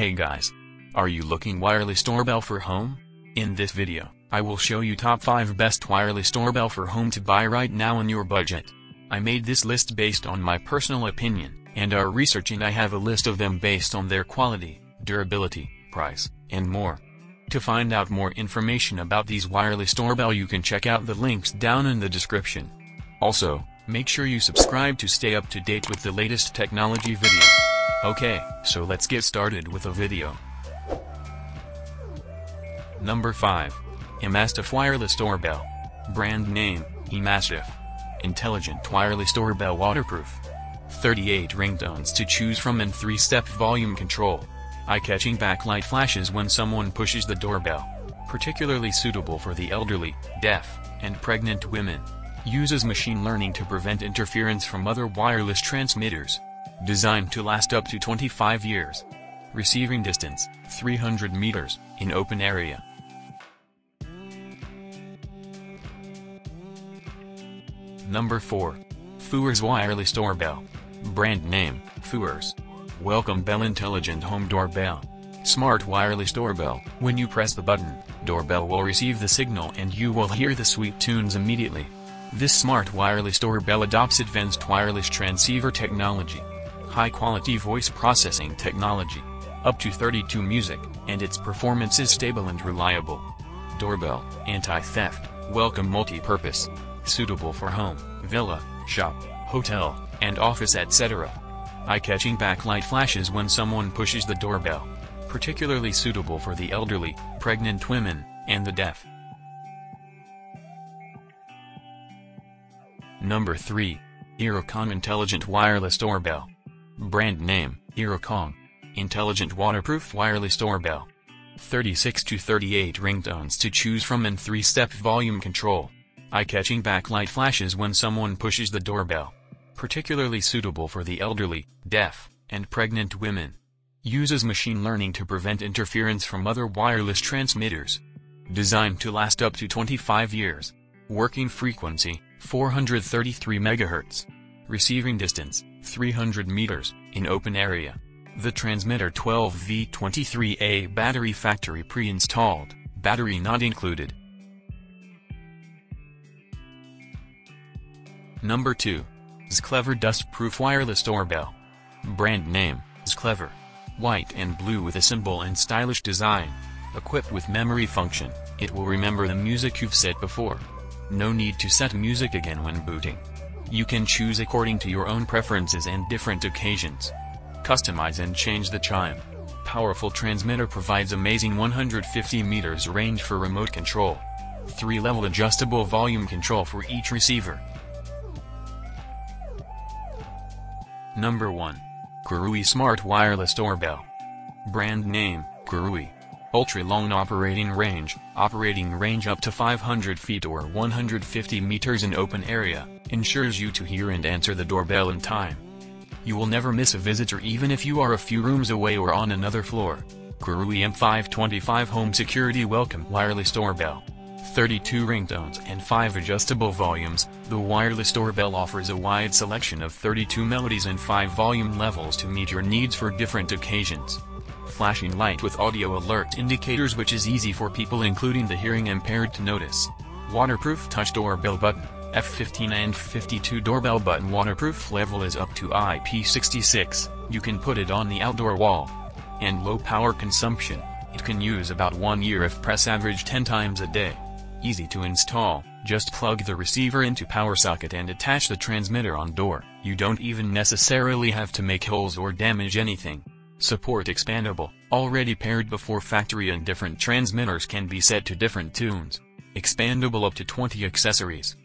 Hey guys. Are you looking wireless doorbell for home? In this video, I will show you top 5 best wireless doorbell for home to buy right now on your budget. I made this list based on my personal opinion, and our research and I have a list of them based on their quality, durability, price, and more. To find out more information about these wireless doorbell you can check out the links down in the description. Also, make sure you subscribe to stay up to date with the latest technology video. Okay, so let's get started with the video. Number 5. Emastiff Wireless Doorbell. Brand name, Emastiff. Intelligent Wireless Doorbell Waterproof. 38 ringtones to choose from and 3-step volume control. Eye-catching backlight flashes when someone pushes the doorbell. Particularly suitable for the elderly, deaf, and pregnant women. Uses machine learning to prevent interference from other wireless transmitters. Designed to last up to 25 years. Receiving distance, 300 meters, in open area. Number 4. Fuers Wireless Doorbell. Brand name, Fuers. Welcome Bell Intelligent Home Doorbell. Smart wireless doorbell. When you press the button, doorbell will receive the signal and you will hear the sweet tunes immediately. This smart wireless doorbell adopts advanced wireless transceiver technology, high-quality voice processing technology, up to 32 music, and its performance is stable and reliable. Doorbell, anti-theft, welcome multi-purpose, suitable for home, villa, shop, hotel, and office etc. Eye-catching backlight flashes when someone pushes the doorbell. Particularly suitable for the elderly, pregnant women, and the deaf. Number 3. Earykong Intelligent Wireless Doorbell. Brand name, Earykong. Intelligent Waterproof Wireless Doorbell. 36 to 38 ringtones to choose from and 3-step volume control. Eye-catching backlight flashes when someone pushes the doorbell. Particularly suitable for the elderly, deaf, and pregnant women. Uses machine learning to prevent interference from other wireless transmitters. Designed to last up to 25 years. Working frequency, 433 MHz. Receiving distance, 300 meters, in open area. The transmitter 12V23A battery factory pre-installed, battery not included. Number 2. Zclever Dust-Proof Wireless Doorbell. Brand name, Zclever. White and blue with a symbol and stylish design. Equipped with memory function, it will remember the music you've set before. No need to set music again when booting. You can choose according to your own preferences and different occasions. Customize and change the chime. Powerful transmitter provides amazing 150 meters range for remote control. 3-level adjustable volume control for each receiver. Number 1. Kerui Smart Wireless Doorbell. Brand name, Kerui. Ultra-long operating range, operating range up to 500 feet or 150 meters in open area, ensures you to hear and answer the doorbell in time. You will never miss a visitor even if you are a few rooms away or on another floor. Kerui M525 Home Security Welcome Wireless Doorbell. 32 ringtones and 5 adjustable volumes, the wireless doorbell offers a wide selection of 32 melodies and 5 volume levels to meet your needs for different occasions. Flashing light with audio alert indicators which is easy for people including the hearing impaired to notice. Waterproof touch doorbell button, F15 and 52 doorbell button waterproof level is up to IP66, you can put it on the outdoor wall. And low power consumption, it can use about 1 year if press average 10 times a day. Easy to install, just plug the receiver into power socket and attach the transmitter on door, you don't even necessarily have to make holes or damage anything. Support expandable, already paired before factory and different transmitters can be set to different tunes. Expandable up to 20 accessories,